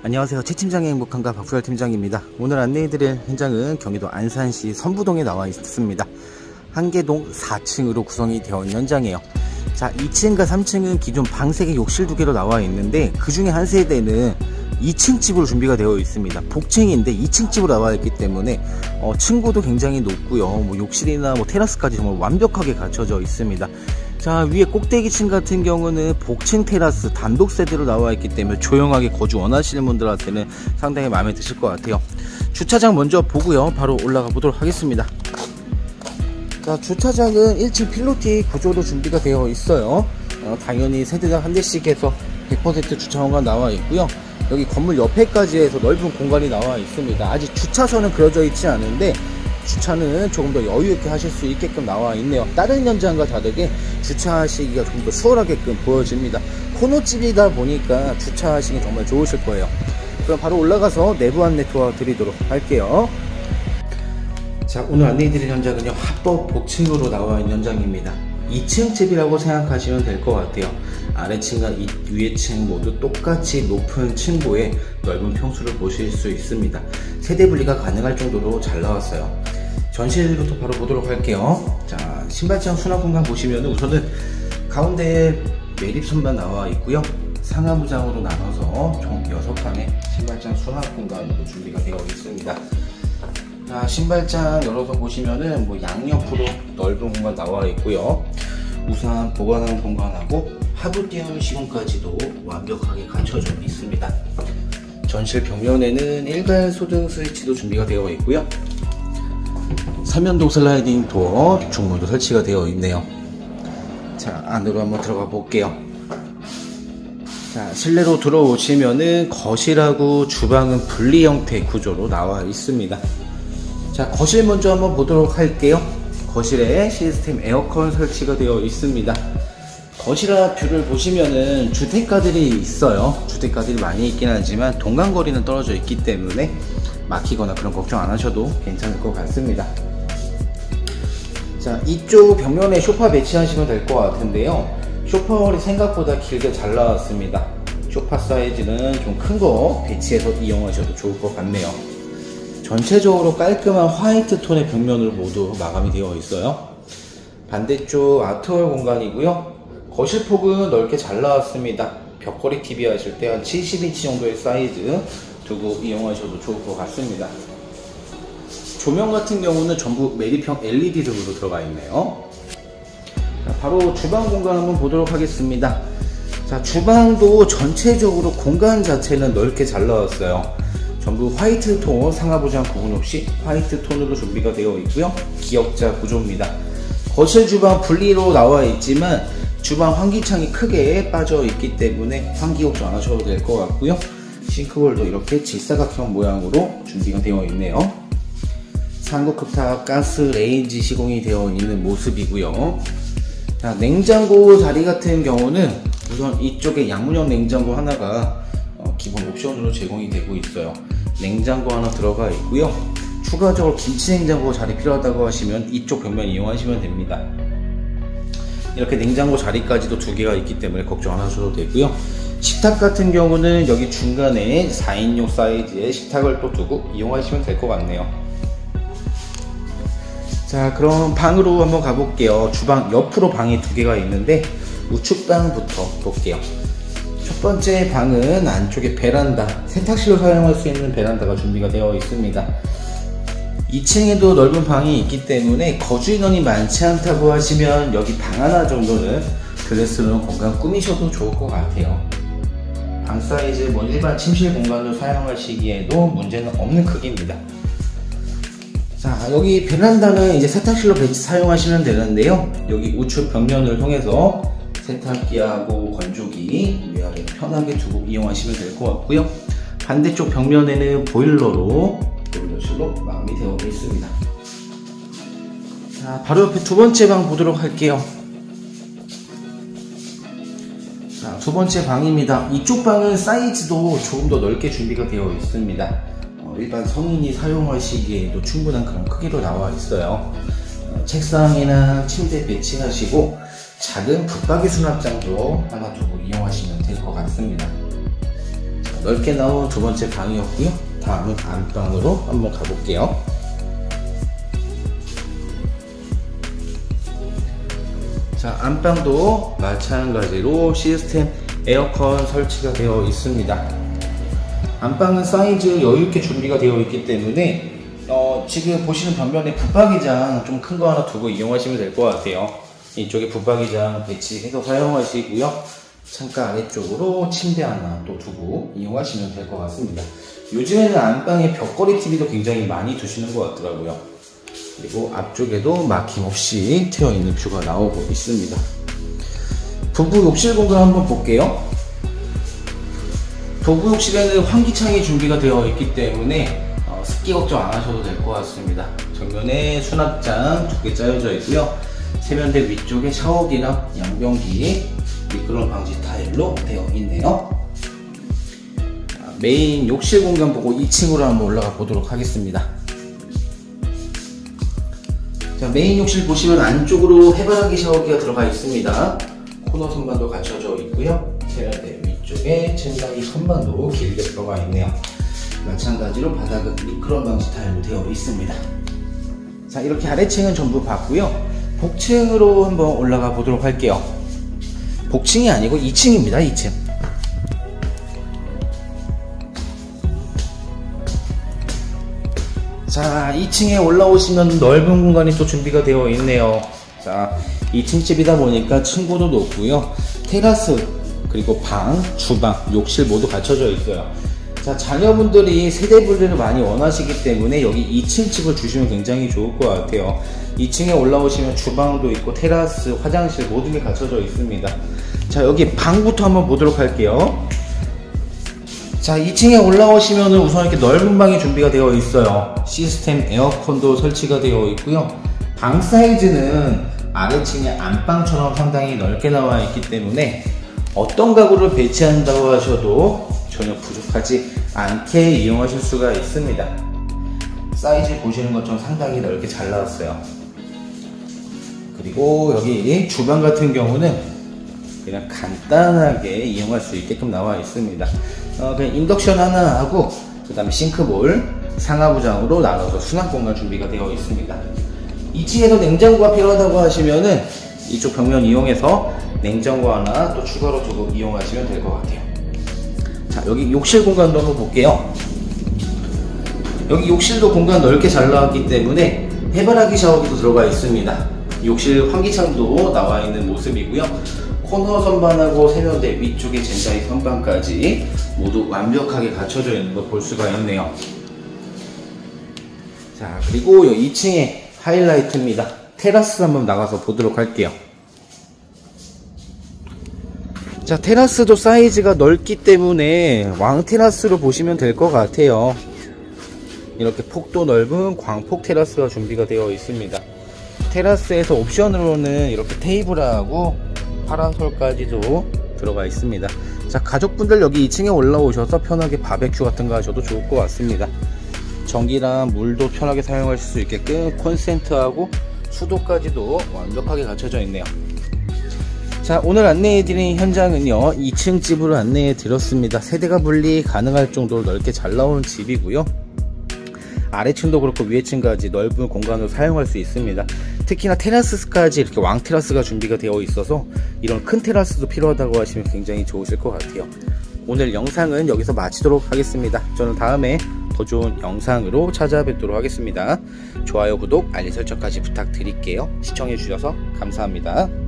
안녕하세요. 최팀장의 행복한가 박수열 팀장입니다. 오늘 안내해드릴 현장은 경기도 안산시 선부동에 나와 있습니다. 한계동 4층으로 구성이 되어 있는 현장이에요. 자, 2층과 3층은 기존 방 3개, 욕실 2개로 나와 있는데 그 중에 한 세대는 2층 집으로 준비가 되어 있습니다. 복층인데 2층 집으로 나와 있기 때문에 어, 층고도 굉장히 높고요. 뭐 욕실이나 뭐 테라스까지 정말 완벽하게 갖춰져 있습니다. 자 위에 꼭대기층 같은 경우는 복층 테라스 단독 세대로 나와 있기 때문에 조용하게 거주 원하시는 분들한테는 상당히 마음에 드실 것 같아요. 주차장 먼저 보고요. 바로 올라가 보도록 하겠습니다. 자 주차장은 1층 필로티 구조로 준비가 되어 있어요. 어, 당연히 세대당 한 대씩 해서 100% 주차 공간 나와 있고요. 여기 건물 옆에까지 해서 넓은 공간이 나와 있습니다. 아직 주차선은 그려져 있지 않은데 주차는 조금 더 여유 있게 하실 수 있게끔 나와 있네요. 다른 현장과 다르게 주차하시기가 좀더 수월하게끔 보여집니다. 코너집이다 보니까 주차하시기 정말 좋으실 거예요. 그럼 바로 올라가서 내부 안내 도와드리도록 할게요. 자 오늘 안내해 드릴 현장은요 합법 복층으로 나와 있는 현장입니다. 2층 집이라고 생각하시면 될 것 같아요. 아래층과 위에 층 모두 똑같이 높은 층고에 넓은 평수를 보실 수 있습니다. 세대 분리가 가능할 정도로 잘 나왔어요. 전실부터 바로 보도록 할게요. 자 신발장 수납 공간 보시면 우선은 가운데에 매립선만 나와 있고요. 상하부장으로 나눠서 총 6칸의 신발장 수납 공간으로 준비가 되어 있습니다 자, 신발장 열어서 보시면은 뭐 양옆으로 넓은 공간 나와 있고요. 우산 보관하는 공간하고 하부 띄우는 시공까지도 완벽하게 갖춰져 있습니다. 전실 벽면에는 일괄 소등 스위치도 준비가 되어 있고요. 삼연동 슬라이딩 도어 중문도 설치가 되어 있네요. 자, 안으로 한번 들어가 볼게요. 자, 실내로 들어오시면은 거실하고 주방은 분리 형태 구조로 나와 있습니다. 자 거실 먼저 한번 보도록 할게요. 거실에 시스템 에어컨 설치가 되어 있습니다. 거실 앞 뷰를 보시면은 주택가들이 있어요. 주택가들이 많이 있긴 하지만 동간거리는 떨어져 있기 때문에 막히거나 그런 걱정 안 하셔도 괜찮을 것 같습니다. 자 이쪽 벽면에 쇼파 배치하시면 될 것 같은데요. 쇼파월이 생각보다 길게 잘 나왔습니다. 쇼파 사이즈는 좀 큰 거 배치해서 이용하셔도 좋을 것 같네요 전체적으로 깔끔한 화이트 톤의 벽면으로 모두 마감이 되어 있어요. 반대쪽 아트월 공간이고요. 거실 폭은 넓게 잘 나왔습니다. 벽걸이 TV 하실 때 한 70인치 정도의 사이즈 두고 이용하셔도 좋을 것 같습니다. 조명 같은 경우는 전부 매립형 LED 등으로 들어가 있네요. 자, 바로 주방 공간 한번 보도록 하겠습니다. 자, 주방도 전체적으로 공간 자체는 넓게 잘 나왔어요. 전부 화이트 톤 상하부장 구분 없이 화이트 톤으로 준비가 되어 있고요. 기역자 구조입니다. 거실 주방 분리로 나와 있지만 주방 환기창이 크게 빠져 있기 때문에 환기 걱정 안 하셔도 될 것 같고요. 싱크볼도 이렇게 직사각형 모양으로 준비가 되어 있네요. 상급 급탑 가스 레인지 시공이 되어 있는 모습이고요. 자, 냉장고 자리 같은 경우는 우선 이쪽에 양문형 냉장고 하나가 어, 기본 옵션으로 제공이 되고 있어요 냉장고 하나 들어가 있고요. 추가적으로 김치 냉장고 자리 필요하다고 하시면 이쪽 벽면 이용하시면 됩니다. 이렇게 냉장고 자리까지도 두 개가 있기 때문에 걱정 안 하셔도 되고요. 식탁 같은 경우는 여기 중간에 4인용 사이즈의 식탁을 또 두고 이용하시면 될 것 같네요. 자 그럼 방으로 한번 가볼게요. 주방 옆으로 방이 두 개가 있는데 우측방부터 볼게요 첫 번째 방은 안쪽에 베란다, 세탁실로 사용할 수 있는 베란다가 준비가 되어 있습니다. 2층에도 넓은 방이 있기 때문에 거주 인원이 많지 않다고 하시면 여기 방 하나 정도는 글래스룸 공간 꾸미셔도 좋을 것 같아요. 방 사이즈 뭐 일반 침실 공간으로 사용하시기에도 문제는 없는 크기입니다. 자 여기 베란다는 이제 세탁실로 사용하시면 되는데요. 여기 우측 벽면을 통해서 세탁기하고 건조기 위아래 편하게 두고 이용하시면 될 것 같고요. 반대쪽 벽면에는 보일러로 보일러실로 마감이 되어 있습니다. 자 바로 옆에 두 번째 방 보도록 할게요. 자, 두 번째 방입니다. 이쪽 방은 사이즈도 조금 더 넓게 준비가 되어 있습니다. 어, 일반 성인이 사용하시기에도 충분한 그런 크기로 나와 있어요. 어, 책상이나 침대 배치하시고 작은 붙박이 수납장도 하나 두고 이용하시면 될 것 같습니다. 넓게 나온 두 번째 방이었고요. 다음은 안방으로 한번 가볼게요. 자, 안방도 마찬가지로 시스템 에어컨 설치가 되어 있습니다. 안방은 사이즈 여유있게 준비가 되어 있기 때문에 어, 지금 보시는 반면에 붙박이장 좀 큰 거 하나 두고 이용하시면 될 것 같아요. 이쪽에 붙박이장 배치해서 사용하시고요. 창가 아래쪽으로 침대 하나 또 두고 이용하시면 될 것 같습니다. 요즘에는 안방에 벽걸이 TV도 굉장히 많이 두시는 것 같더라고요. 그리고 앞쪽에도 막힘없이 트여있는 뷰가 나오고 있습니다. 부부 욕실 공간 한번 볼게요. 부부 욕실에는 환기창이 준비가 되어 있기 때문에 어, 습기 걱정 안 하셔도 될 것 같습니다. 정면에 수납장 두 개 짜여져 있고요. 세면대 위쪽에 샤워기랑 양변기 미끄럼 방지 타일로 되어 있네요. 메인 욕실 공간 보고 2층으로 한번 올라가 보도록 하겠습니다. 자, 메인 욕실 보시면 안쪽으로 해바라기 샤워기가 들어가 있습니다. 코너 선반도 갖춰져 있고요. 세면대 위쪽에 젠다이 선반도 길게 들어가 있네요. 마찬가지로 바닥은 미끄럼 방지 타일로 되어 있습니다. 자, 이렇게 아래층은 전부 봤고요. 복층으로 한번 올라가 보도록 할게요. 복층이 아니고 2층입니다. 2층. 자, 2층에 올라오시면 넓은 공간이 또 준비가 되어 있네요. 자, 2층 집이다 보니까 층고도 높고요. 테라스, 그리고 방, 주방, 욕실 모두 갖춰져 있어요. 자, 자녀분들이 세대 분리를 많이 원하시기 때문에 여기 2층 집을 주시면 굉장히 좋을 것 같아요. 2층에 올라오시면 주방도 있고 테라스, 화장실 모든 게 갖춰져 있습니다. 자, 여기 방부터 한번 보도록 할게요. 자, 2층에 올라오시면 우선 이렇게 넓은 방이 준비가 되어 있어요. 시스템 에어컨도 설치가 되어 있고요. 방 사이즈는 아래층에 안방처럼 상당히 넓게 나와 있기 때문에 어떤 가구를 배치한다고 하셔도 전혀 부족하지 않게 이용하실 수가 있습니다. 사이즈 보시는 것처럼 상당히 넓게 잘 나왔어요. 그리고 여기 주방 같은 경우는 그냥 간단하게 이용할 수 있게끔 나와 있습니다. 어, 그냥 인덕션 하나 하고 그 다음에 싱크볼 상하부장으로 나눠서 수납 공간 준비가 되어 있습니다. 2층에서 냉장고가 필요하다고 하시면은 이쪽 벽면 이용해서 냉장고 하나 또 추가로 두고 이용하시면 될 것 같아요. 자, 여기 욕실 공간도 한번 볼게요. 여기 욕실도 공간 넓게 잘 나왔기 때문에 해바라기 샤워기도 들어가 있습니다. 욕실 환기창도 나와 있는 모습이고요. 코너 선반하고 세면대 위쪽에 젠자이 선반까지 모두 완벽하게 갖춰져 있는 걸 볼 수가 있네요. 자, 그리고 2층에 하이라이트입니다. 테라스 한번 나가서 보도록 할게요. 자, 테라스도 사이즈가 넓기 때문에 왕 테라스로 보시면 될 것 같아요. 이렇게 폭도 넓은 광폭 테라스가 준비가 되어 있습니다. 테라스에서 옵션으로는 이렇게 테이블하고 파라솔까지도 들어가 있습니다. 자, 가족분들 여기 2층에 올라오셔서 편하게 바베큐 같은 거 하셔도 좋을 것 같습니다. 전기랑 물도 편하게 사용하실 수 있게끔 콘센트하고 수도까지도 완벽하게 갖춰져 있네요. 자 오늘 안내해드린 현장은요 2층 집으로 안내해 드렸습니다. 세대가 분리 가능할 정도로 넓게 잘 나오는 집이고요. 아래층도 그렇고 위에층까지 넓은 공간으로 사용할 수 있습니다. 특히나 테라스까지 이렇게 왕 테라스가 준비가 되어 있어서 이런 큰 테라스도 필요하다고 하시면 굉장히 좋으실 것 같아요. 오늘 영상은 여기서 마치도록 하겠습니다. 저는 다음에 더 좋은 영상으로 찾아뵙도록 하겠습니다. 좋아요 구독 알림 설정까지 부탁드릴게요. 시청해 주셔서 감사합니다